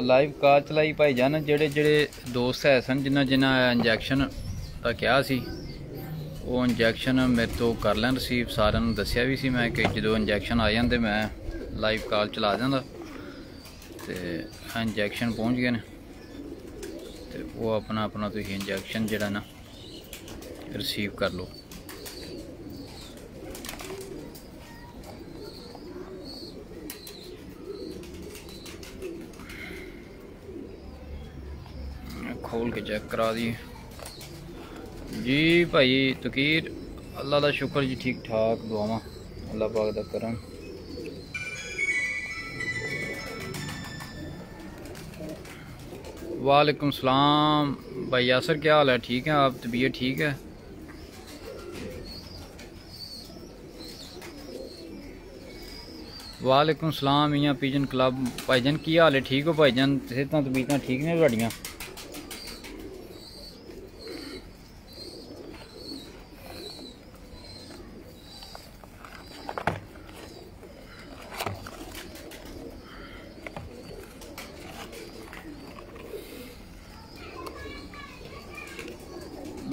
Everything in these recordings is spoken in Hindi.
ਲਾਈਵ ਕਾਲ ਚਲਾਈ ਭਾਈ ਜਾਨ, ਜਿਹੜੇ ਜਿਹੜੇ ਦੋਸਤ ਹੈ ਸਨ, ਜਿਨ੍ਹਾਂ ਜਿਨ੍ਹਾਂ ਇੰਜੈਕਸ਼ਨ ਦਾ ਕਿਹਾ ਸੀ, ਉਹ ਇੰਜੈਕਸ਼ਨ ਮੇਰੇ ਤੋਂ ਕਰ ਲੈਣ ਰਿਸੀਵ ਸਾਰਿਆਂ ਨੂੰ ਦੱਸਿਆ ਵੀ ਸੀ ਮੈਂ ਕਿ ਜਦੋਂ ਇੰਜੈਕਸ਼ਨ ਆ ਜਾਂਦੇ, ਮੈਂ ਲਾਈਵ ਕਾਲ ਚਲਾ ਜਾਂਦਾ। ਤੇ ਇੰਜੈਕਸ਼ਨ ਪਹੁੰਚ ਗਏ ਨੇ। ਤੇ ਉਹ ਆਪਣਾ ਆਪਣਾ ਤੁਸੀਂ ਇੰਜੈਕਸ਼ਨ ਜਿਹੜਾ ਨਾ ਰਿਸੀਵ ਕਰ ਲਓ। खोल के चेक करा दिए जी भाई, तकीर, अल्लाह का शुक्र जी ठीक ठाक दुआवा, अल्लाह पाक दा करम। वालेकुम सलाम। भाई, यासर, क्या हाल है? ठीक है? आप तबीयत ठीक है? वालेकुम सलाम मियाँ पीजन क्लब। भाईजान, की हाल है? ठीक हो भाईजान? सेहत, तबीयत ठीक ने थोड़ियाँ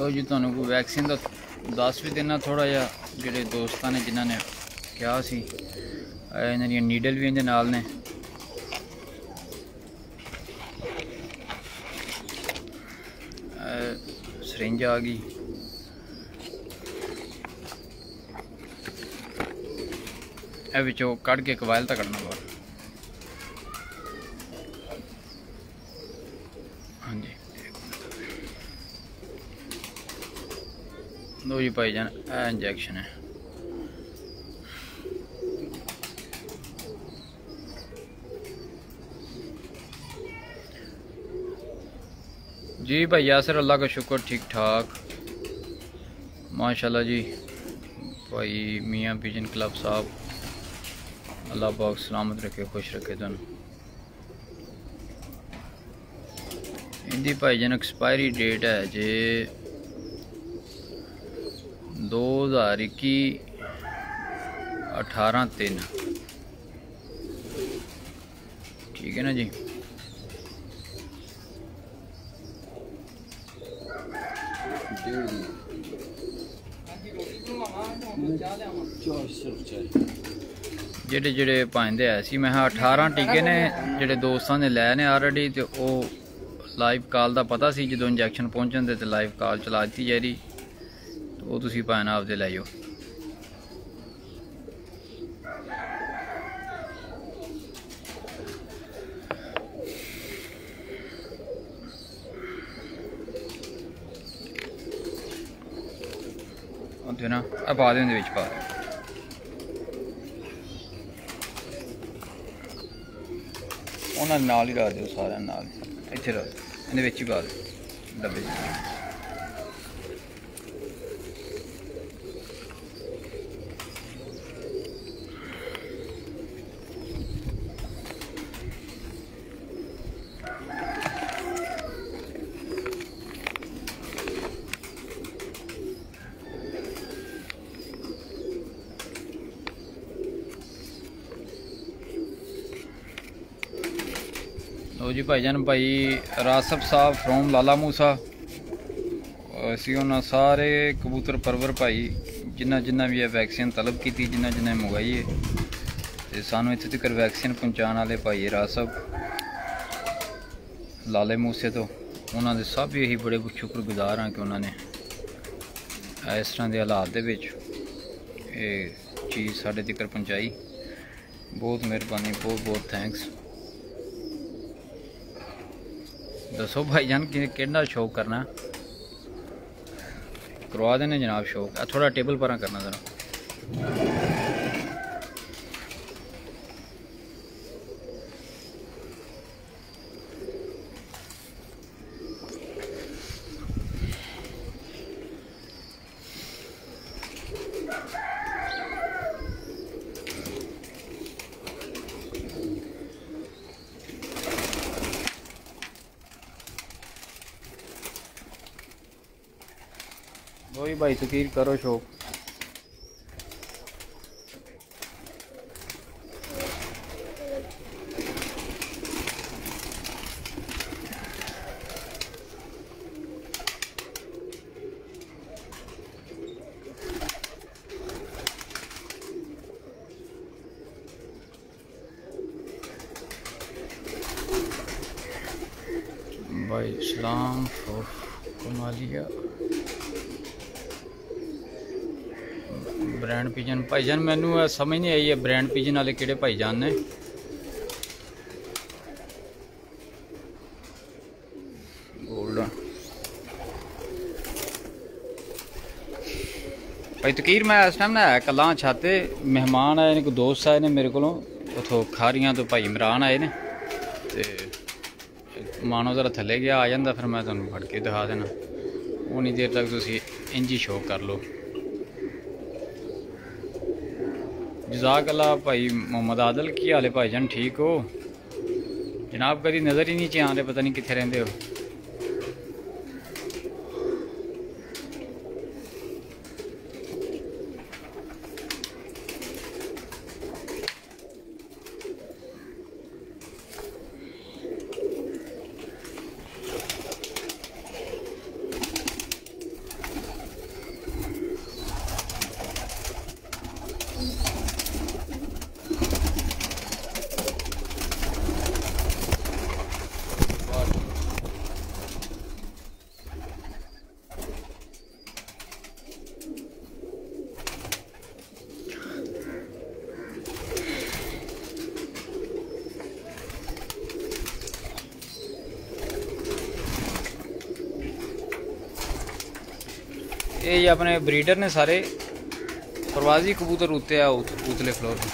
ਲੋ ਜੀ ਤੁਹਾਨੂੰ ਕੋਈ ਵੈਕਸੀਨ ਦਾ ਦੱਸ ਵੀ ਦੇਣਾ ਥੋੜਾ ਜਿਹਾ ਜਿਹੜੇ ਦੋਸਤਾਂ ਨੇ ਜਿਨ੍ਹਾਂ ਨੇ ਕਿਹਾ ਸੀ ਇਹ ਇਹਨਾਂ ਦੀਆਂ ਨੀਡਲ ਵੀ ਇਹਦੇ ਨਾਲ ਨੇ ਸਰਿੰਜ ਆ ਗਈ ਇਹ ਵਿੱਚੋਂ ਕੱਢ ਕੇ ਕਵਾਇਲ ਤਾਂ ਕੱਢਣਾ ਬਾਹਰ लो जी जान इंजेक्शन है। जी भाई, यासर, अल्लाह का शुक्र ठीक ठाक माशाल्लाह जी, भाई, मियाँ पिजन क्लब साहब, अल्लाह पाक सलामत रखे, खुश रखे तुम इनकी भाई जान एक्सपायरी डेट है जे दो हज़ार इक्की अठारह तीन ठीक है ना जी ਜਿਹੜੇ ਜਿਹੜੇ ਪਾਉਂਦੇ ਆ ਸੀ ਮੈਂ 18 ਟੀਕੇ ਨੇ ਜਿਹੜੇ ਦੋਸਤਾਂ ਨੇ ਲੈ ਨੇ ਆਲਰੇਡੀ ਤੇ ਉਹ ਲਾਈਵ ਕਾਲ ਦਾ ਪਤਾ ਸੀ ਜਦੋਂ ਇੰਜੈਕਸ਼ਨ ਪਹੁੰਚਣ ਦੇ ਤੇ ਲਾਈਵ ਕਾਲ ਚਲਾ ਦਿੱਤੀ ਜਾਰੀ ਉਹ ਤੁਸੀਂ ਭਾਣਾ ਆਪਦੇ ਲੈ ਜਾਓ। ਉਹਦੇ ਨਾ ਆ ਪਾ ਦੇ ਉਹਦੇ ਵਿੱਚ ਪਾ ਦੇ ਉਹਨਾਂ ਨਾਲ ਹੀ ਰੱਖ ਦਿਓ ਸਾਰਿਆਂ ਨਾਲ। ਇੱਥੇ ਰੱਖ ਇਹਦੇ ਵਿੱਚ ਹੀ ਪਾ ਦਿਓ। ਡੱਬੇ ਲੋ ਜੀ ਭਾਈਜਾਨ, ਭਾਈ ਰਾਸਬ ਸਾਹਿਬ ਫਰੋਮ ਲਾਲਾ ਮੂਸਾ। ਅਸੀਂ ਉਹਨਾਂ ਸਾਰੇ ਕਬੂਤਰ ਪਰਵਰ ਭਾਈ, ਜਿੰਨਾ ਜਿੰਨਾ ਵੀ ਇਹ ਵੈਕਸੀਨ ਤਲਬ ਕੀਤੀ ਜਿਨ੍ਹਾਂ ਜਿੰਨਾ ਮੰਗਵਾਈ ਹੈ, ਤੇ ਸਾਨੂੰ ਇੱਥੇ ਤੱਕ ਵੈਕਸੀਨ ਪਹੁੰਚਾਉਣ ਵਾਲੇ ਭਾਈ ਰਾਸਬ ਲਾਲੇ ਮੂਸੇ ਤੋਂ। ਉਹਨਾਂ ਦੇ ਸਭ ਇਹੀ ਬੜੇ ਸ਼ੁਕਰਗੁਜ਼ਾਰ ਹਾਂ ਕਿ ਉਹਨਾਂ ਨੇ ਇਸ ਤਰ੍ਹਾਂ ਦੇ ਹਾਲਾਤ ਦੇ ਵਿੱਚ ਇਹ ਚੀਜ਼ ਸਾਡੇ ਤੱਕ ਪਹੁੰਚਾਈ। ਬਹੁਤ ਮਿਹਰਬਾਨੀ ਬਹੁਤ ਬਹੁਤ ਥੈਂਕਸ दसो भाई जान, कि शौक करना? करवा देने जनाब शौक। थोड़ा टेबल पर करना जरा। कोई भाई सुखीर करो शौक भाई इस्लाम कमालिया ਬ੍ਰਾਂਡ ਪੀਜਨ। ਭਾਈਜਾਨ, ਮੈਨੂੰ ਸਮਝ ਨਹੀਂ ਆਈ ਇਹ ਬ੍ਰਾਂਡ ਪੀਜਨ ਵਾਲੇ ਕਿਹੜੇ ਭਾਈਜਾਨ ਨੇ। ਗੋਲਡਨ ਭਾਈ ਤਕੀਰ, ਮੈਂ ਇਸ ਟਾਈਮ ਨਾ ਕੱਲਾ ਛਾਤੇ ਮਹਿਮਾਨ ਆਏ ਨੇ ਕੋ ਦੋਸਤ ਆਏ ਨੇ ਮੇਰੇ ਕੋਲੋਂ। ਉਥੋਂ ਖਾਰੀਆਂ ਤੋਂ ਭਾਈ ਇਮਰਾਨ ਆਏ ਨੇ। ਤੇ ਮਾਨੋ ਜ਼ਰਾ ਥੱਲੇ ਗਿਆ, ਆ ਜਾਂਦਾ, ਫਿਰ ਮੈਂ ਤੁਹਾਨੂੰ ਫੜ ਕੇ ਦਿਖਾ ਦੇਣਾ। ਉਨੀ ਦੇਰ ਤੱਕ ਤੁਸੀਂ ਇੰਜੀ ਸ਼ੋਅ ਕਰ ਲਓ। जजाक अल्लाह भाई, मोहम्मद आदल, की हाल है भाई जान ठीक हो? जनाब कभी नज़र ही नहीं रहे, पता नहीं कितने रहते हो। ਇਹ ਜੀ ਆਪਣੇ ਬਰੀਡਰ ਨੇ ਸਾਰੇ ਪ੍ਰਵਾਸੀ ਕਬੂਤਰ ਉੱਤੇ ਆ ਉਤਲੇ ਫਲੋਰ ਤੇ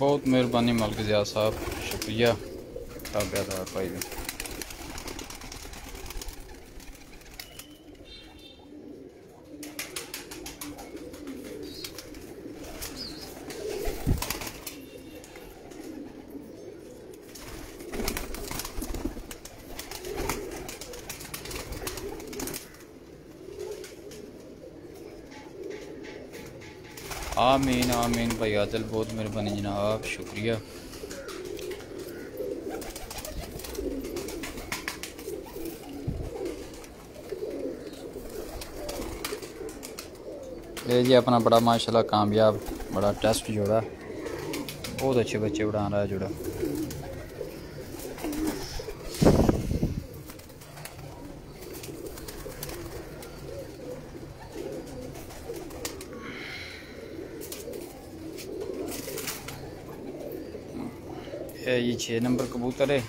बहुत मेहरबानी मलिक साहब शुक्रिया। भाई। आमीन आमीन भाई, आदल बहुत मेहरबानी जनाब, शुक्रिया। जी, अपना बड़ा माशाल्लाह कामयाब, बड़ा टेस्ट जोड़ा। बहुत अच्छे बच्चे पढ़ा रहा है जोड़ा। ये छः नंबर कबूतर है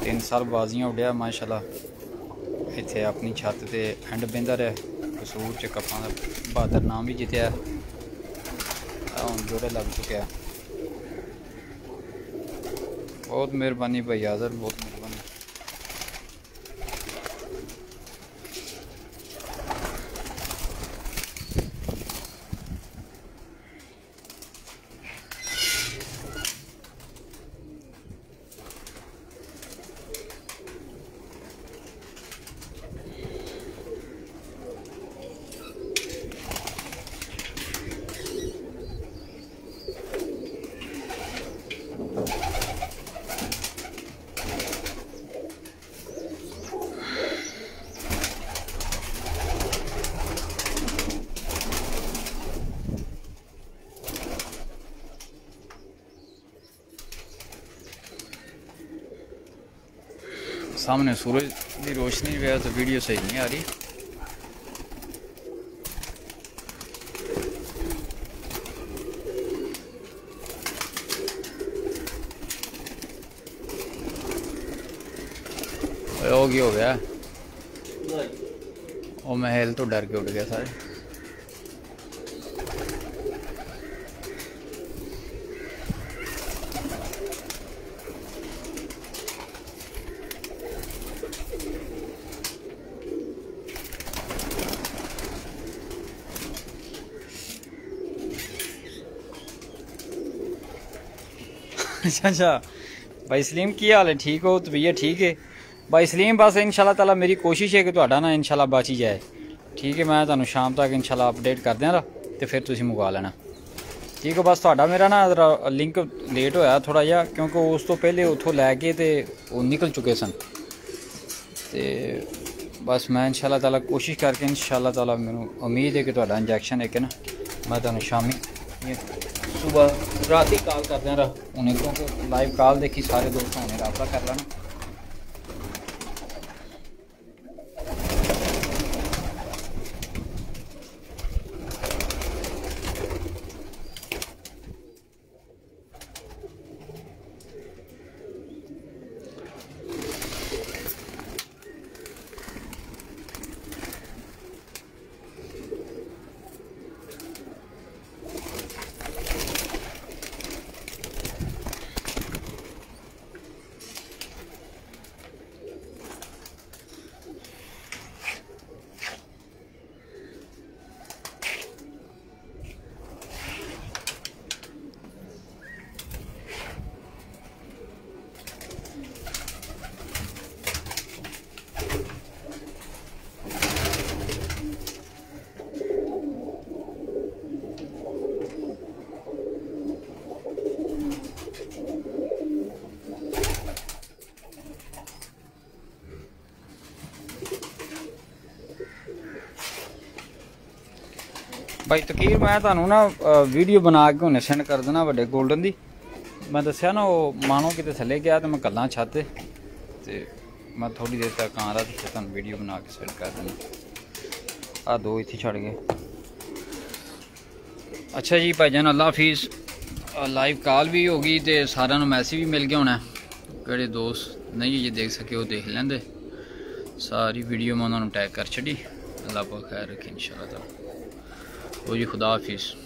तीन साल बाजिया उड़िया माशाल्लाह इतने अपनी छत से एंड बहता रहा कसूर च कपा बहादुर नाम भी जितया हूँ जोड़े लग चुके बहुत मेहरबानी भाई आजर बहुत सामने सूरज की रोशनी भी है तो वीडियो सही नहीं आ रही। हो गया वो महल तो डर के उठ गया सारे। अच्छा अच्छा भाई सलीम की हाल है ठीक हो तबीयत ठीक है भाई सलीम बस इंशाल्लाह ताला मेरी कोशिश है कि ਤੁਹਾਡਾ ਨਾ ਇਨਸ਼ਾਅੱਲਾ ਬਚ ਹੀ ਜਾਏ ਠੀਕ ਹੈ ਮੈਂ ਤੁਹਾਨੂੰ ਸ਼ਾਮ ਤੱਕ ਇਨਸ਼ਾਅੱਲਾ ਅਪਡੇਟ ਕਰ ਦਿਆਂਗਾ ਤੇ ਫਿਰ ਤੁਸੀਂ ਮੰਗਵਾ ਲੈਣਾ ਠੀਕ ਹੈ ਬਸ ਤੁਹਾਡਾ ਮੇਰਾ ਨਾ ਲਿੰਕ ਲੇਟ ਹੋਇਆ ਥੋੜਾ ਜਿਹਾ ਕਿਉਂਕਿ ਉਸ ਤੋਂ ਪਹਿਲੇ ਉੱਥੋਂ ਲੈ ਕੇ ਤੇ ਉਹ ਨਿਕਲ ਚੁੱਕੇ ਸਨ ਤੇ ਬਸ ਮੈਂ ਇਨਸ਼ਾਅੱਲਾ ਤਾਲਾ ਕੋਸ਼ਿਸ਼ ਕਰਕੇ ਇਨਸ਼ਾਅੱਲਾ ਤਾਲਾ ਮੈਨੂੰ ਉਮੀਦ ਹੈ ਕਿ ਤੁਹਾਡਾ ਇੰਜੈਕਸ਼ਨ ਇੱਕ ਨਾ ਮੈਂ ਤੁਹਾਨੂੰ ਸ਼ਾਮੀ सुबह रात काल करते हैं उन्हें क्योंकि लाइव काल देखी, सारे दोस्तों ने रबता कर लेना। ਲੈਣਾ ਭਾਈ ਤਕੀਰ, ਮੈਂ ਤੁਹਾਨੂੰ ਨਾ ਵੀਡੀਓ ਬਣਾ ਕੇ ਹੁਣੇ ਸੈਂਡ ਕਰ ਦੇਣਾ ਵੱਡੇ 골ਡਨ ਦੀ। ਮੈਂ ਦੱਸਿਆ ਨਾ, ਉਹ ਮਾਨੋ ਕਿਤੇ ਥੱਲੇ ਗਿਆ ਤੇ ਮੈਂ ਕੱਲਾ ਛੱਤ ਤੇ ਤੇ ਮੈਂ ਥੋੜੀ ਦੇਰ ਤੱਕ ਆਂਦਾ ਤੇ ਫਿਰ ਤੁਹਾਨੂੰ ਵੀਡੀਓ ਬਣਾ ਕੇ ਸੈਂਡ ਕਰ ਦੇਣਾ। ਆ ਦੋ ਇੱਥੇ ਛੱਡ ਗਏ। ਅੱਛਾ ਜੀ, ਭਾਈ ਜਾਨ ਅੱਲਾ ਹਾਫਿਜ਼। ਲਾਈਵ ਕਾਲ ਵੀ ਹੋ ਗਈ ਤੇ ਸਾਰਿਆਂ ਨੂੰ ਮੈਸੇਜ ਵੀ ਮਿਲ ਗਿਆ ਹੋਣਾ। ਕਿਹੜੇ ਦੋਸਤ? ਨਹੀਂ ਜੇ ਦੇਖ ਸਕੇ ਉਹ ਦੇਖ ਲੈਂਦੇ। ਸਾਰੀ ਵੀਡੀਓ ਮੈਂ ਉਹਨਾਂ ਨੂੰ ਟੈਗ ਕਰ ਛੱਡੀ। ਅੱਲਾ ਪਾਕ ਖੈਰ ਰੱਖੇ, ਇਨਸ਼ਾਅੱਲਾ ਤਾਲਾ वो जी खुदा हाफिज़